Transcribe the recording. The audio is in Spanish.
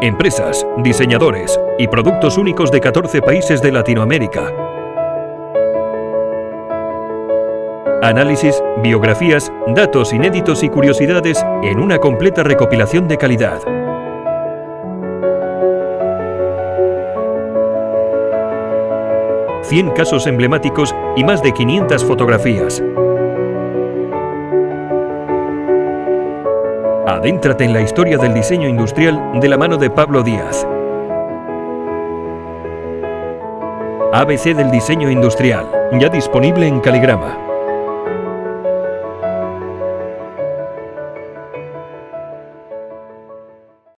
Empresas, diseñadores y productos únicos de 14 países de Latinoamérica. Análisis, biografías, datos inéditos y curiosidades en una completa recopilación de calidad. ...100 casos emblemáticos y más de 500 fotografías. Adéntrate en la historia del diseño industrial de la mano de Pablo Díaz. ABC del diseño industrial, ya disponible en Caligrama.